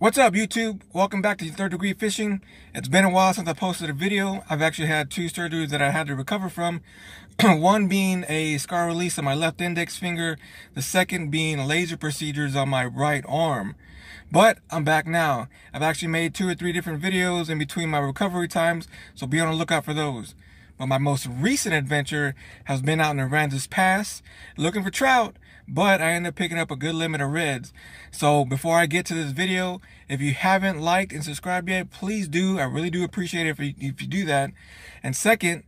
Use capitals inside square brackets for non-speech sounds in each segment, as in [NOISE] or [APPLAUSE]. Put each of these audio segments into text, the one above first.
What's up YouTube? Welcome back to Third Degree Fishing. It's been a while since I posted a video. I've actually had two surgeries that I had to recover from. [CLEARS THROAT] One being a scar release on my left index finger. The second being laser procedures on my right arm. But I'm back now. I've actually made two or three different videos in between my recovery times, so be on the lookout for those. But my most recent adventure has been out in the Aransas Pass looking for trout, but I ended up picking up a good limit of reds. So before I get to this video, if you haven't liked and subscribed yet, please do. I really do appreciate it if you, if you do that. And second,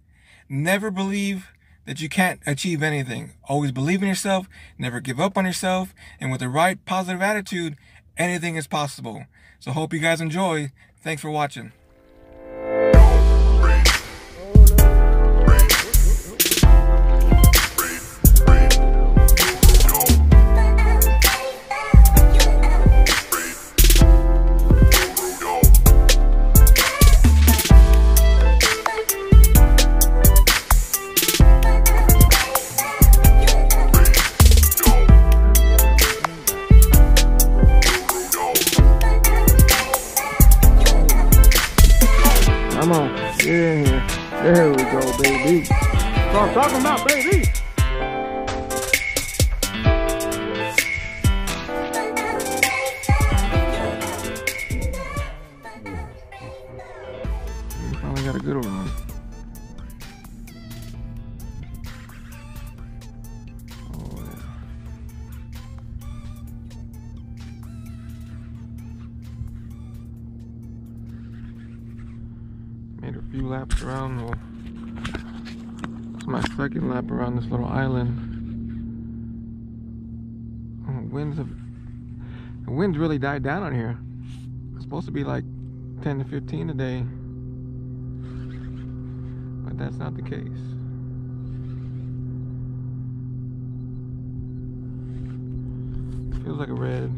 never believe that you can't achieve anything. Always believe in yourself, never give up on yourself, and with the right positive attitude, anything is possible. So hope you guys enjoy. Thanks for watching. Come on. Yeah. There we go, baby. That's what I'm talking about, baby. Winds have the winds really died down on here. It's supposed to be like 10 to 15 today but that's not the case. Feels like a red.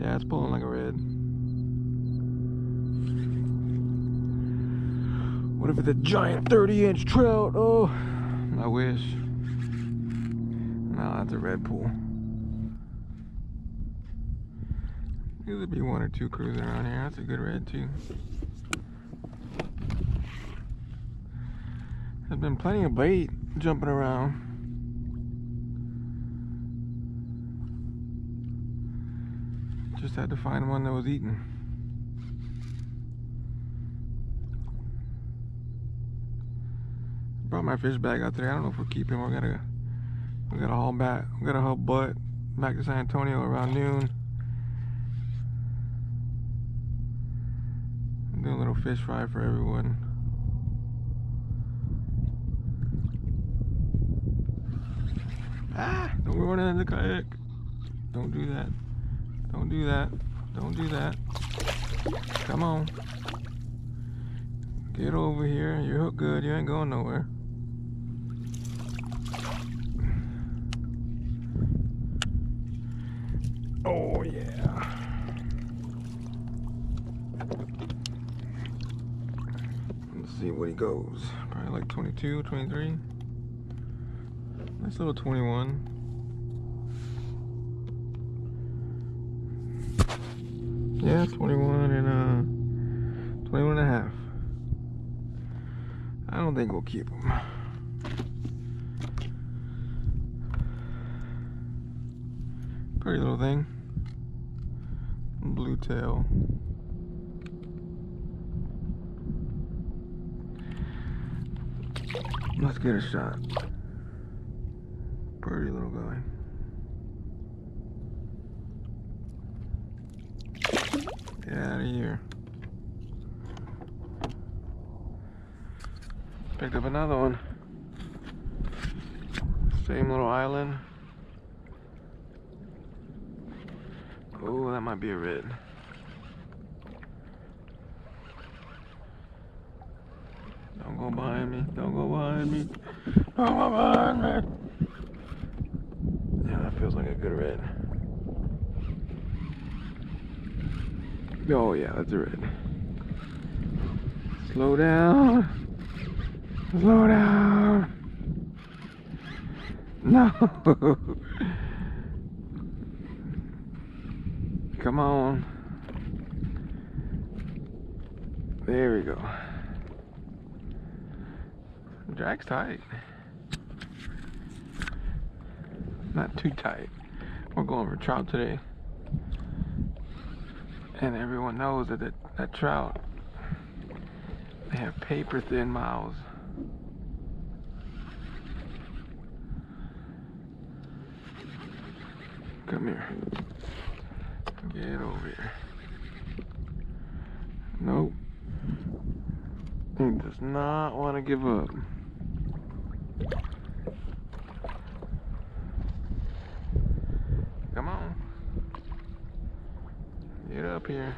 Yeah, it's pulling like a red. What if it's a giant 30 inch trout? Oh, I wish. No, that's a red pool. There'd be one or two cruising around here. That's a good red too. There's been plenty of bait jumping around. Just had to find one that was eating. Brought my fish bag out today. I don't know if we're keeping. We're gonna we gotta haul back. We gotta haul butt back to San Antonio around noon. Do a little fish fry for everyone. Ah, don't be the kayak. Don't do that. Don't do that. Don't do that. Come on. Get over here. You're hooked good. You ain't going nowhere. Oh, yeah. Let's see what he goes. Probably like 22, 23. Nice little 21. Yeah, 21 and uh 21 and a half. I don't think we'll keep him. Pretty little thing. Blue tail. Let's get a shot. Pretty little guy. Get out of here. Picked up another one. Same little island. Oh, that might be a red. Don't go behind me. Don't go behind me. Don't go behind me. Yeah, that feels like a good red. Oh yeah, that's a red. Slow down. Slow down. No. [LAUGHS] Come on. There we go. Drag's tight. Not too tight. We're going for trout today. And everyone knows that that, that trout, they have paper thin mouths. Come here. Get over here. Nope. He does not want to give up. Come on. Get up here.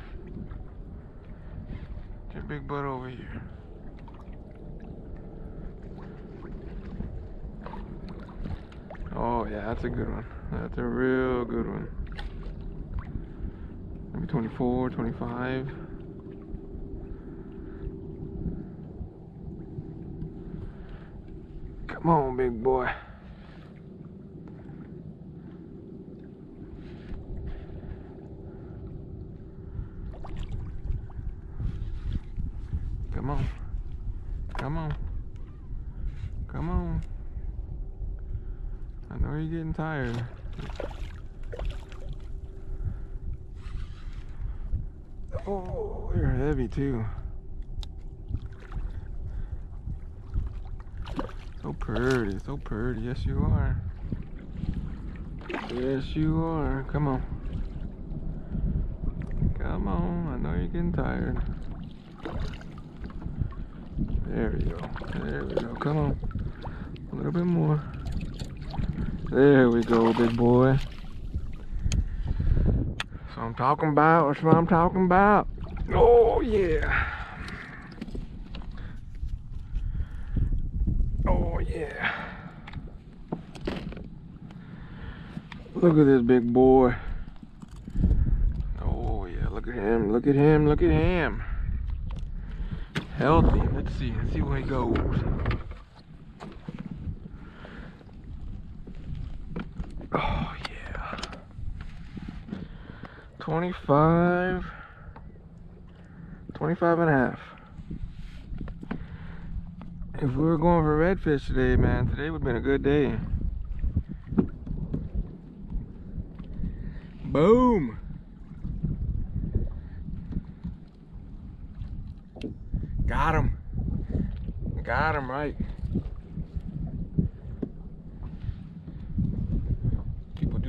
Get big butt over here. Oh yeah, that's a good one. That's a real good one. Maybe 24, 25. Come on, big boy. Come on. Come on. Come on. I tired. Oh, you're heavy too. So pretty, so pretty. Yes, you are. Yes, you are. Come on. Come on. I know you're getting tired. There we go. There we go. Come on. A little bit more. There we go, big boy. So I'm talking about. That's what I'm talking about. Oh, yeah. Oh, yeah. Look at this big boy. Oh, yeah. Look at him. Look at him. Look at him. Healthy. Let's see. Let's see where he goes. Oh, yeah. 25. 25 and a half. If we were going for redfish today, man, today would have been a good day. Boom! Got him. Got him right.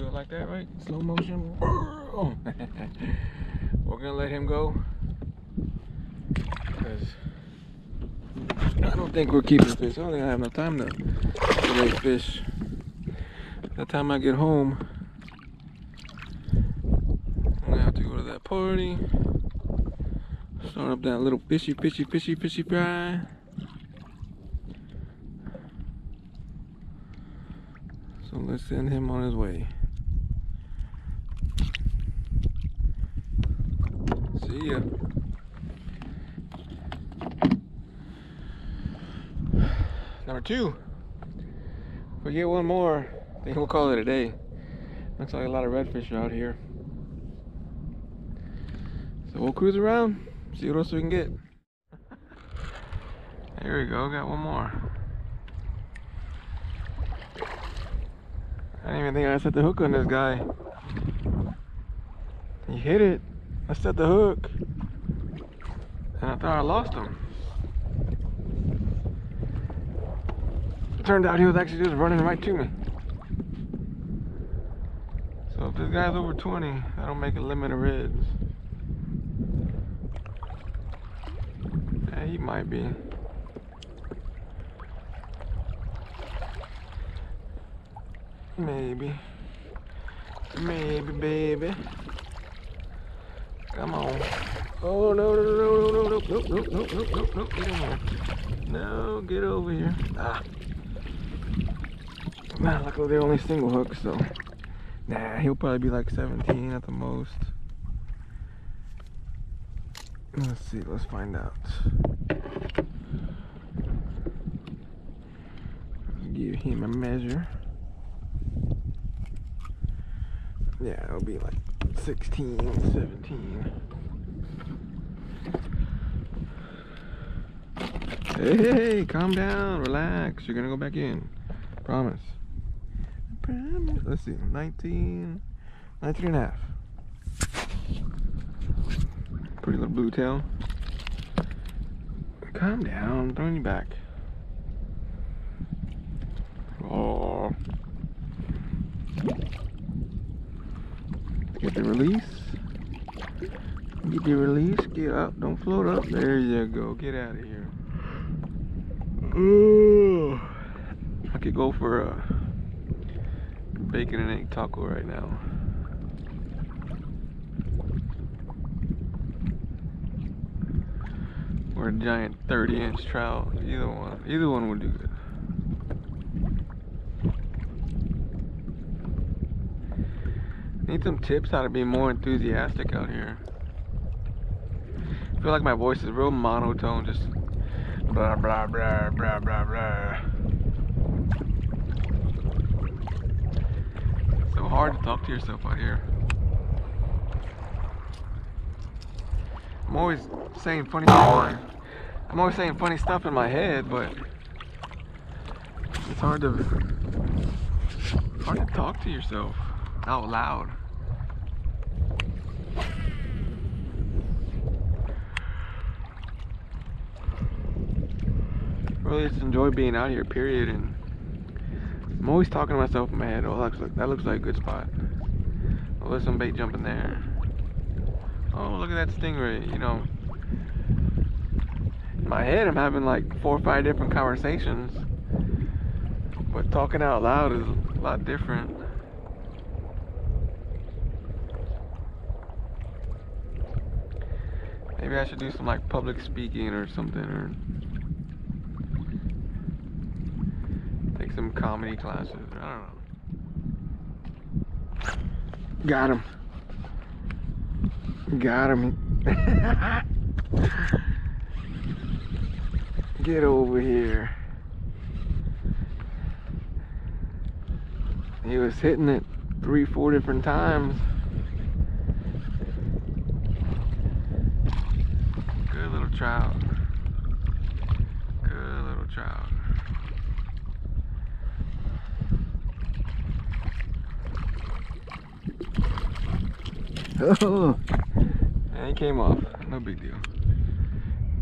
Do it like that, right? Slow motion. [LAUGHS] We're gonna let him go. Because I don't think we're keeping fish. I don't think I have enough time to, to fish. By the time I get home, I'm gonna have to go to that party. Start up that little fishy, fishy, fishy, fishy fry. So let's send him on his way. See ya. Number two. If we get one more, I think we'll call it a day. Looks like a lot of redfish are out here. So we'll cruise around, see what else we can get. There we go, got one more. I didn't even think I set the hook on this guy. He hit it. I set the hook. And I thought I lost him. Turned out he was actually just running right to me. So if this guy's over 20, I don't make a limit of reds. Yeah, he might be. Maybe. Maybe, baby. Come on. Oh, no, no, no, no, no, no, no, no, no, no, no, get here. No, get over here. Ah. Man, luckily they're only single hooks, so. Nah, he'll probably be like 17 at the most. Let's see, let's find out. Give him a measure. Yeah, it'll be like 16, 17. Hey, calm down, relax. You're gonna go back in. Promise. Promise. Let's see, 19, 19 and a half. Pretty little blue tail. Calm down, I'm throwing you back. Oh. Get the release. Get the release. Get up. Don't float up. There you go. Get out of here. Ooh. I could go for a bacon and egg taco right now. Or a giant 30 inch trout. Either one. Either one would do good. Need some tips how to be more enthusiastic out here. I feel like my voice is real monotone, just blah blah blah blah blah blah. so hard to talk to yourself out here. I'm always saying funny stuff. I'm always saying funny stuff in my head, but it's hard to hard to talk to yourself out loud. Really just enjoy being out here, period. And I'm always talking to myself in my head, oh, that looks like, that looks like a good spot. Oh, there's some bait jumping there. Oh, look at that stingray, you know. In my head, I'm having like four or five different conversations. But talking out loud is a lot different. Maybe I should do some like public speaking or something or take some comedy classes. I don't know. Got him. Got him. [LAUGHS] Get over here. He was hitting it three, four different times. Good little trout. Good little trout. Oh, And he came off. No big deal.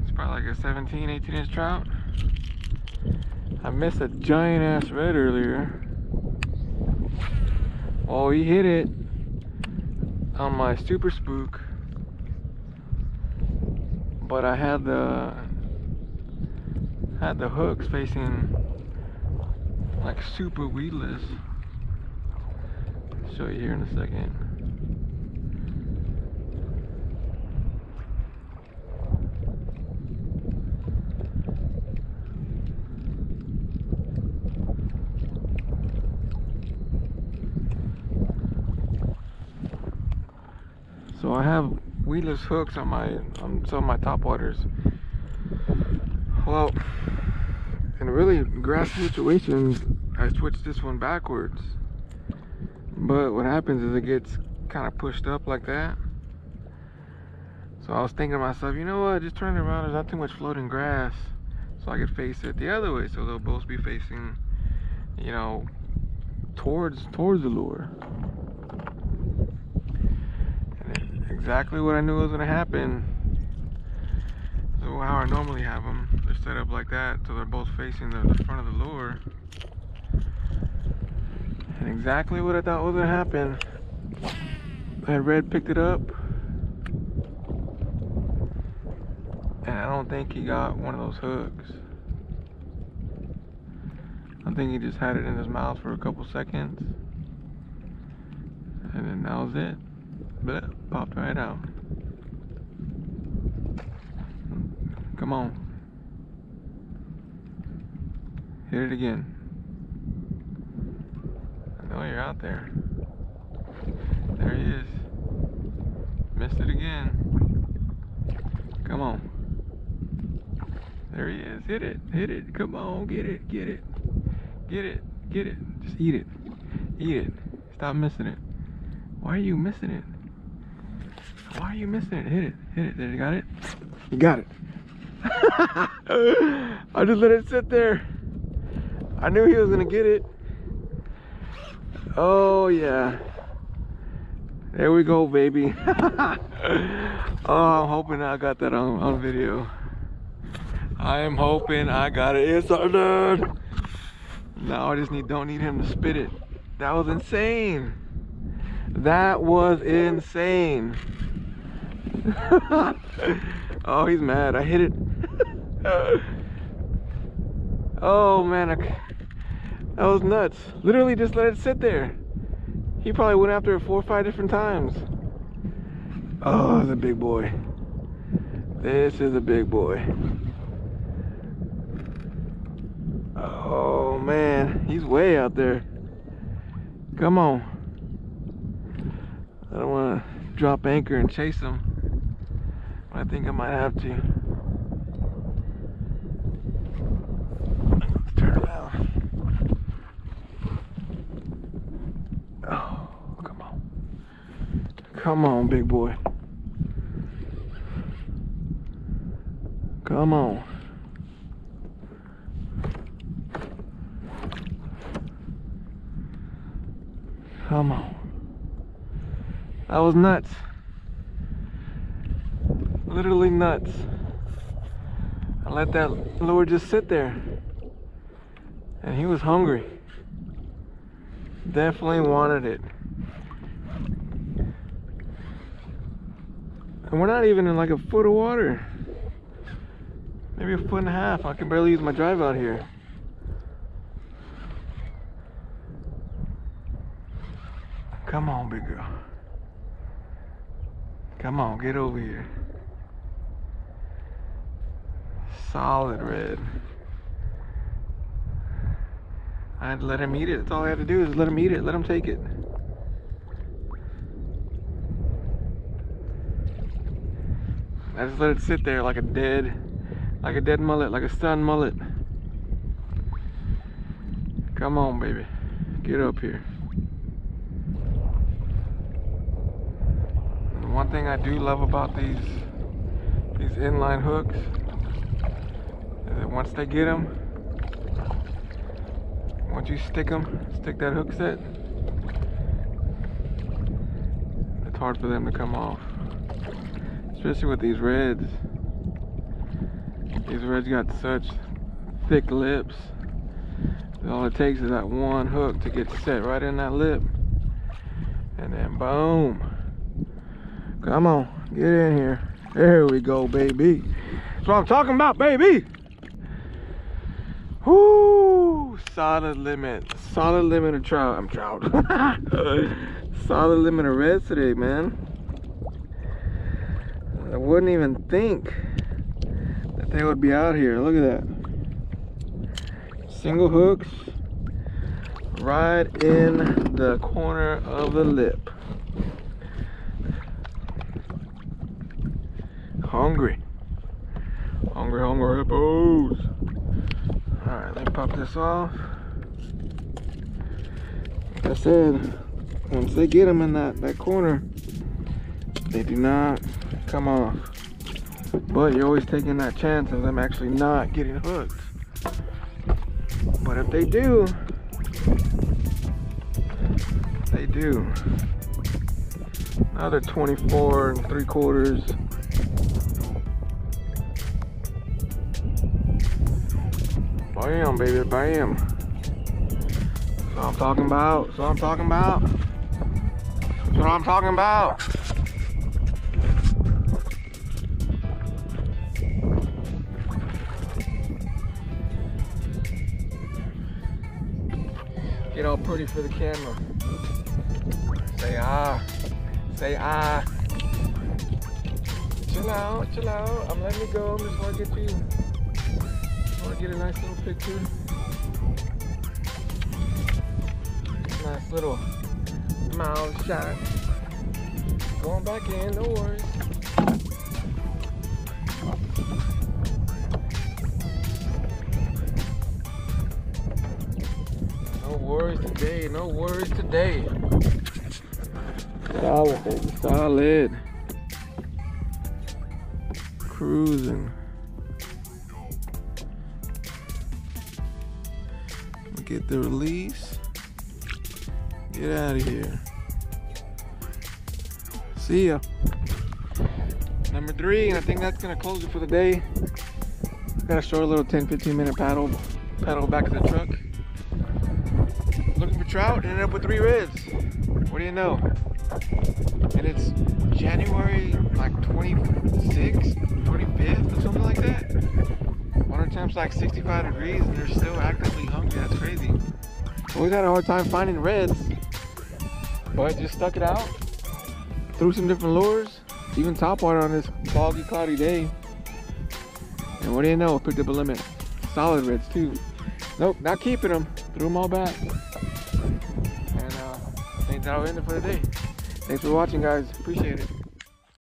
It's probably like a 17, 18 inch trout. I missed a giant ass red earlier. Oh, he hit it on my super spook. But I had the had the hooks facing like super weedless. Show you here in a second. So I have hooks on my on some of my top waters. Well, in really grassy situations, I switch this one backwards. But what happens is it gets kind of pushed up like that. So I was thinking to myself, you know what? Just turn it around. There's not too much floating grass, so I could face it the other way. So they'll both be facing, you know, towards towards the lure. Exactly what I knew was gonna happen. So how I normally have them, they're set up like that, so they're both facing the, the front of the lure. And exactly what I thought was gonna happen. That red picked it up. And I don't think he got one of those hooks. I think he just had it in his mouth for a couple seconds. And then that was it. But it popped right out. Come on. Hit it again. I know you're out there. There he is. Missed it again. Come on. There he is. Hit it. Hit it. Come on. Get it. Get it. Get it. Get it. Just eat it. Eat it. Stop missing it. Why are you missing it? Are you missing it? Hit it. Hit it. There, you got it? You got it. [LAUGHS] I just let it sit there. I knew he was gonna get it. Oh yeah. There we go, baby. [LAUGHS] oh, I'm hoping I got that on, on video. I am hoping I got it inserted. Now I just need don't need him to spit it. That was insane. That was insane. [LAUGHS] oh, he's mad. I hit it. [LAUGHS] oh man, I, that was nuts. Literally just let it sit there. He probably went after it four or five different times. Oh, it's a big boy. This is a big boy. Oh man, he's way out there. Come on. I don't want to drop anchor and chase him. I think I might have to. Turn around. Oh, come on. Come on, big boy. Come on. Come on. That was nuts. Literally nuts. I let that lure just sit there. And he was hungry. Definitely wanted it. And we're not even in like a foot of water. Maybe a foot and a half. I can barely use my drive out here. Come on, big girl. Come on, get over here. Solid red. I had to let him eat it. That's all I had to do is let him eat it, let him take it. I just let it sit there like a dead, like a dead mullet, like a stunned mullet. Come on, baby. Get up here. And one thing I do love about these these inline hooks once they get them, once you stick them, stick that hook set, it's hard for them to come off. Especially with these reds. These reds got such thick lips. All it takes is that one hook to get set right in that lip. And then boom. Come on, get in here. There we go, baby. That's what I'm talking about, baby. Solid limit. Solid limit of trout. I'm trout. [LAUGHS] solid limit of reds today, man. I wouldn't even think that they would be out here. Look at that. Single hooks right in the corner of the lip. Hungry. Hungry, hungry hippos. Alright, let me pop this off. Like I said, once they get them in that, that corner, they do not come off. But you're always taking that chance of them actually not getting hooked. But if they do, they do. Another 24 and three quarters. Bam, baby, bam. That's what I'm talking about. That's what I'm talking about. That's what I'm talking about. Get all pretty for the camera. Say ah. Say ah. Chill out, chill out. I'm letting you go. I'm just to get you. Get a nice little picture. Nice little mouth shot. Going back in, no worries. No worries today, no worries today. Solid, solid. Cruising. Get the release. Get out of here. See ya. Number three, and I think that's gonna close it for the day. Got a short little 10, 15 minute paddle, paddle back to the truck. Looking for trout, ended up with three reds. What do you know? And it's January like 26th, 25th, or something like that. Water temp's like 65 degrees and they're still actively hungry. That's crazy. Always had a hard time finding reds, but just stuck it out. Threw some different lures, even top water on this foggy, cloudy day. And what do you know? Picked up a limit. Solid reds too. Nope, not keeping them. Threw them all back. And uh, I think that'll end it for the day. Thanks for watching, guys. Appreciate it.